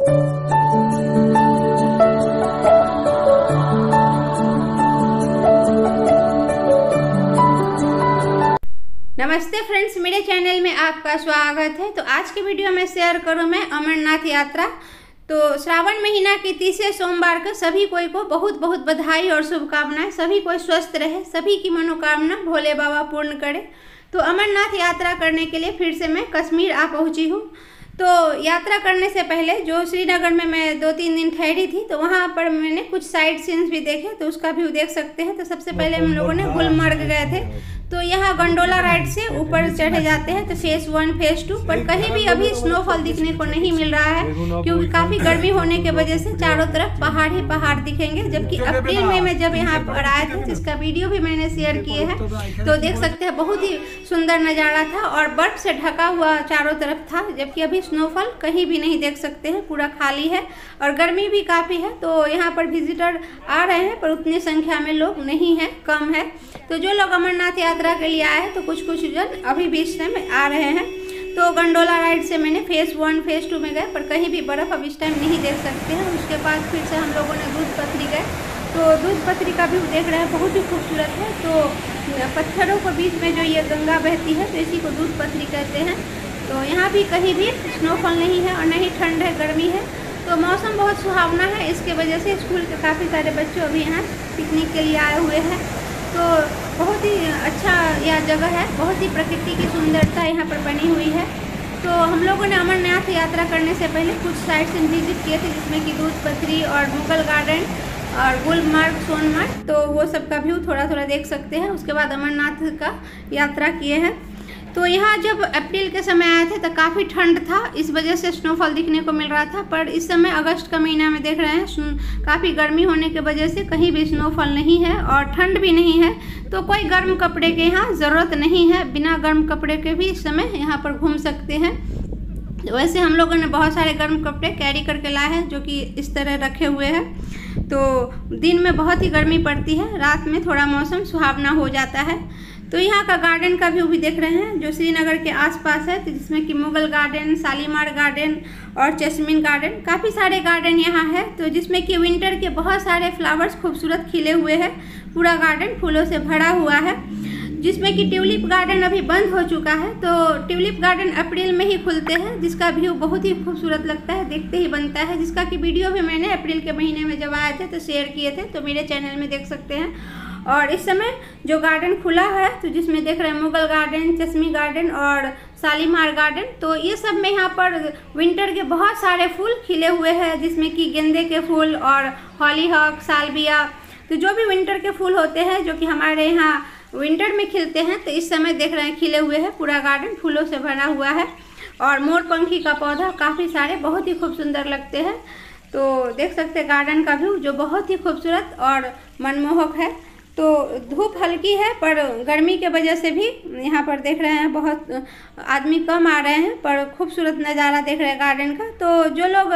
नमस्ते फ्रेंड्स, मेरे चैनल में आपका स्वागत है। तो आज की वीडियो में शेयर करूँ मैं अमरनाथ यात्रा। तो श्रावण महीना के तीसरे सोमवार को सभी कोई को बहुत बहुत बधाई और शुभकामनाएँ। सभी कोई स्वस्थ रहे, सभी की मनोकामना भोले बाबा पूर्ण करे। तो अमरनाथ यात्रा करने के लिए फिर से मैं कश्मीर आ पहुँची हूँ। तो यात्रा करने से पहले जो श्रीनगर में मैं दो तीन दिन ठहरी थी तो वहाँ पर मैंने कुछ साइड सीन्स भी देखे तो उसका व्यू देख सकते हैं। तो सबसे पहले हम लोगों ने गुलमर्ग गए थे। तो यहाँ गंडोला राइड से ऊपर चढ़े जाते हैं तो फ़ेज़ वन फ़ेज़ टू पर कहीं भी अभी स्नोफॉल दिखने को नहीं मिल रहा है, क्योंकि काफ़ी गर्मी होने के वजह से चारों तरफ़ पहाड़ ही पहाड़ दिखेंगे, जबकि अप्रैल, मई में जब यहाँ पर आए थे, जिसका वीडियो भी मैंने शेयर किए हैं तो देख सकते हैं बहुत ही सुंदर नज़ारा था और बर्फ़ से ढका हुआ चारों तरफ़ था, जबकि अभी स्नोफॉल कहीं भी नहीं देख सकते हैं, पूरा खाली है और गर्मी भी काफ़ी है तो यहाँ पर विजिटर आ रहे हैं, पर उतनी संख्या में लोग नहीं है, कम है। तो जो लोग अमरनाथ यात्रा के लिए आए हैं तो कुछ कुछ जन अभी बीच में आ रहे हैं। तो गंडोला राइड से मैंने फ़ेज़ वन फ़ेज़ टू में गए, पर कहीं भी बर्फ़ अब इस टाइम नहीं देख सकते हैं। उसके बाद फिर से हम लोगों ने दूध पथरी गए। तो दूध पथरी का भी देख रहे हैं, बहुत ही खूबसूरत है। तो पत्थरों के बीच में जो ये गंगा बहती है तो इसी को दूध पथरी कहते हैं। तो यहाँ भी कहीं भी स्नोफॉल नहीं है और नहीं ठंड है, गर्मी है। तो मौसम बहुत सुहावना है। इसके वजह से स्कूल के काफ़ी सारे बच्चे अभी यहाँ पिकनिक के लिए आए हुए हैं। तो बहुत ही अच्छा यह जगह है। बहुत ही प्रकृति की सुंदरता यहाँ पर बनी हुई है। तो हम लोगों ने अमरनाथ यात्रा करने से पहले कुछ साइट्स विज़िट किए थे, जिसमें कि दूध पथरी और मुगल गार्डन और गुलमार्ग, सोनमार्ग तो वो सब का व्यू थोड़ा थोड़ा देख सकते हैं। उसके बाद अमरनाथ का यात्रा किए हैं। तो यहाँ जब अप्रैल के समय आए थे तो काफ़ी ठंड था। इस वजह से स्नोफॉल दिखने को मिल रहा था, पर इस समय अगस्त का महीना में देख रहे हैं काफ़ी गर्मी होने की वजह से कहीं भी स्नोफॉल नहीं है और ठंड भी नहीं है। तो कोई गर्म कपड़े के यहाँ ज़रूरत नहीं है। बिना गर्म कपड़े के भी इस समय यहाँ पर घूम सकते हैं। वैसे हम लोगों ने बहुत सारे गर्म कपड़े कैरी करके लाए हैं, जो कि इस तरह रखे हुए हैं। तो दिन में बहुत ही गर्मी पड़ती है, रात में थोड़ा मौसम सुहावना हो जाता है। तो यहाँ का गार्डन का व्यू भी देख रहे हैं, जो श्रीनगर के आसपास है तो जिसमें कि मुगल गार्डन शालीमार गार्डन और चश्मिन गार्डन काफ़ी सारे गार्डन यहाँ है। तो जिसमें कि विंटर के बहुत सारे फ्लावर्स खूबसूरत खिले हुए हैं। पूरा गार्डन फूलों से भरा हुआ है। जिसमें कि ट्यूलिप गार्डन अभी बंद हो चुका है तो ट्यूलिप गार्डन अप्रैल में ही खुलते हैं, जिसका व्यू बहुत ही खूबसूरत लगता है, देखते ही बनता है। जिसका कि वीडियो भी मैंने अप्रैल के महीने में जब आए थे तो शेयर किए थे तो मेरे चैनल में देख सकते हैं। और इस समय जो गार्डन खुला है तो जिसमें देख रहे हैं मुगल गार्डन चश्मी गार्डन और शालीमार गार्डन तो ये सब में यहाँ पर विंटर के बहुत सारे फूल खिले हुए हैं, जिसमें कि गेंदे के फूल और हॉली हॉक सालबिया तो जो भी विंटर के फूल होते हैं, जो कि हमारे यहाँ विंटर में खिलते हैं तो इस समय देख रहे हैं खिले हुए हैं, पूरा गार्डन फूलों से भरा हुआ है और मोरपंखी का पौधा काफ़ी सारे, बहुत ही खूब सुंदर लगते हैं। तो देख सकते हैं गार्डन का व्यू जो बहुत ही खूबसूरत और मनमोहक है। तो धूप हल्की है, पर गर्मी के वजह से भी यहाँ पर देख रहे हैं बहुत आदमी कम आ रहे हैं, पर खूबसूरत नज़ारा देख रहे हैं गार्डन का। तो जो लोग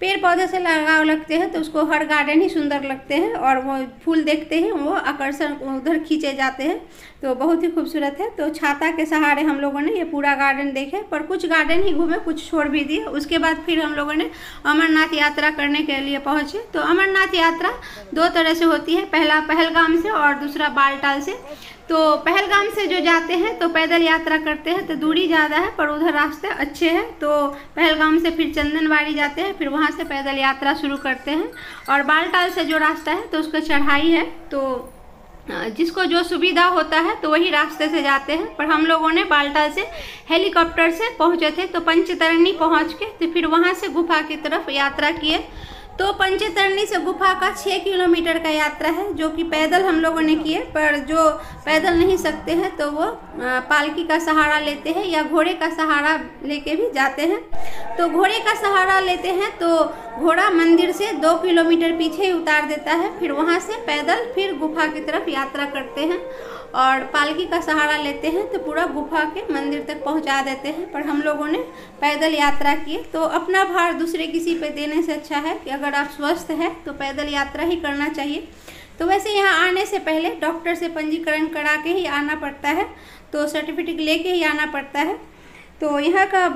पेड़ पौधे से लगाव लगते हैं तो उसको हर गार्डन ही सुंदर लगते हैं, और वो फूल देखते ही, वो आकर्षण उधर खींचे जाते हैं। तो बहुत ही खूबसूरत है। तो छाता के सहारे हम लोगों ने ये पूरा गार्डन देखे, पर कुछ गार्डन ही घूमे, कुछ छोड़ भी दिए। उसके बाद फिर हम लोगों ने अमरनाथ यात्रा करने के लिए पहुँचे। तो अमरनाथ यात्रा दो तरह से होती है। पहला, पहलगाम से और दूसरा बालटाल से। तो पहलगाम से जो जाते हैं तो पैदल यात्रा करते हैं तो दूरी ज़्यादा है, पर उधर रास्ते अच्छे हैं। तो पहलगाम से फिर चंदनवाड़ी जाते हैं, फिर वहाँ से पैदल यात्रा शुरू करते हैं। और बालटाल से जो रास्ता है तो उसका चढ़ाई है। तो जिसको जो सुविधा होता है तो वही रास्ते से जाते हैं। पर हम लोगों ने बालटाल से हेलीकॉप्टर से पहुँचे थे तो पंचतरणी पहुँच के तो फिर वहाँ से गुफा की तरफ़ यात्रा किए। तो पंचतरणी से गुफा का छः किलोमीटर का यात्रा है, जो कि पैदल हम लोगों ने किए, पर जो पैदल नहीं सकते हैं तो वो पालकी का सहारा लेते हैं या घोड़े का सहारा लेके भी जाते हैं। तो घोड़े का सहारा लेते हैं तो घोड़ा मंदिर से दो किलोमीटर पीछे ही उतार देता है, फिर वहाँ से पैदल फिर गुफा की तरफ़ यात्रा करते हैं और पालकी का सहारा लेते हैं तो पूरा गुफा के मंदिर तक पहुँचा देते हैं, पर हम लोगों ने पैदल यात्रा की तो अपना भार दूसरे किसी पे देने से अच्छा है कि अगर आप स्वस्थ हैं तो पैदल यात्रा ही करना चाहिए। तो वैसे यहाँ आने से पहले डॉक्टर से पंजीकरण करा के ही आना पड़ता है तो सर्टिफिकेट लेके ही आना पड़ता है। तो यहाँ का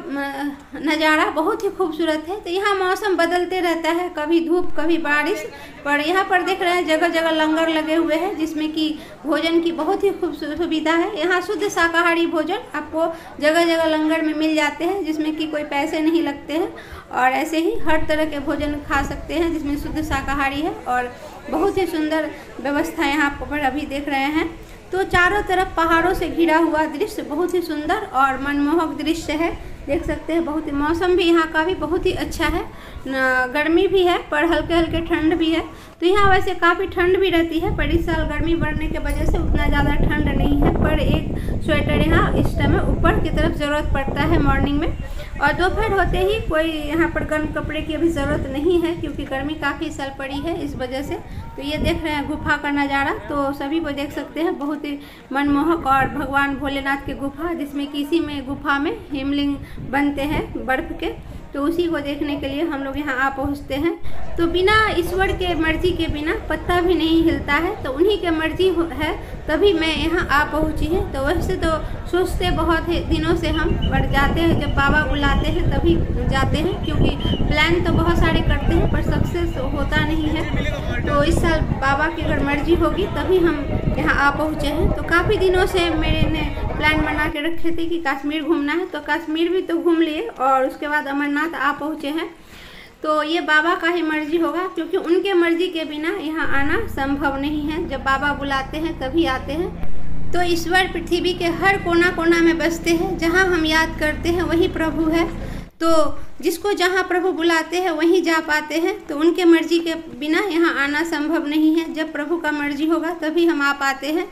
नज़ारा बहुत ही खूबसूरत है। तो यहाँ मौसम बदलते रहता है। कभी धूप, कभी बारिश, पर यहाँ पर देख रहे हैं जगह जगह लंगर लगे हुए हैं, जिसमें कि भोजन की बहुत ही खूब सुविधा है। यहाँ शुद्ध शाकाहारी भोजन आपको जगह जगह लंगर में मिल जाते हैं, जिसमें कि कोई पैसे नहीं लगते हैं। और ऐसे ही हर तरह के भोजन खा सकते हैं, जिसमें शुद्ध शाकाहारी है। और बहुत ही सुंदर व्यवस्था यहाँ पर अभी देख रहे हैं। तो चारों तरफ़ पहाड़ों से घिरा हुआ दृश्य बहुत ही सुंदर और मनमोहक दृश्य है। देख सकते हैं, बहुत ही मौसम भी यहाँ का भी बहुत ही अच्छा है। गर्मी भी है, पर हल्के हल्के ठंड भी है। तो यहाँ वैसे काफ़ी ठंड भी रहती है, पर इस साल गर्मी बढ़ने के वजह से उतना ज़्यादा ठंड नहीं है, पर एक स्वेटर यहाँ इस समय ऊपर की तरफ़ ज़रूरत पड़ता है मॉर्निंग में। और दोपहर होते ही कोई यहाँ पर गर्म कपड़े की अभी ज़रूरत नहीं है, क्योंकि गर्मी काफ़ी साल पड़ी है इस वजह से। तो ये देख रहे हैं गुफा का नज़ारा तो सभी को देख सकते हैं, बहुत ही मनमोहक और भगवान भोलेनाथ की गुफा, जिसमें किसी में गुफा में हिमलिंग बनते हैं, बर्फ़ के। तो उसी को देखने के लिए हम लोग यहाँ आ पहुँचते हैं। तो बिना ईश्वर के मर्ज़ी के बिना पत्ता भी नहीं हिलता है तो उन्हीं के मर्ज़ी है तभी मैं यहाँ आ पहुँची है। तो वैसे तो सोचते बहुत ही, दिनों से हम बढ़ जाते हैं, जब बाबा बुलाते हैं तभी जाते हैं, क्योंकि प्लान तो बहुत सारे करते हैं, पर सक्सेस होता नहीं है। तो इस साल बाबा की अगर मर्ज़ी होगी, तभी हम यहाँ आ पहुँचे हैं। तो काफ़ी दिनों से मेरे ने प्लान बना के रखे थे कि कश्मीर घूमना है तो कश्मीर भी तो घूम लिए और उसके बाद अमरनाथ आ पहुँचे हैं। तो ये बाबा का ही मर्ज़ी होगा, क्योंकि उनके मर्ज़ी के बिना यहाँ आना संभव नहीं है। जब बाबा बुलाते हैं, तभी आते हैं। तो ईश्वर पृथ्वी के हर कोना कोना में बसते हैं। जहाँ हम याद करते हैं, वही प्रभु है। तो जिसको जहाँ प्रभु बुलाते हैं, वहीं जा पाते हैं। तो उनके मर्ज़ी के बिना यहाँ आना संभव नहीं है। जब प्रभु का मर्ज़ी होगा, तभी हम आ पाते हैं।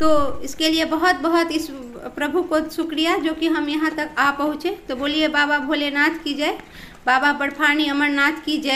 तो इसके लिए बहुत बहुत इस प्रभु को शुक्रिया जो कि हम यहाँ तक आ पहुँचे। तो बोलिए, बाबा भोलेनाथ की जय। बाबा बर्फानी अमरनाथ की जय।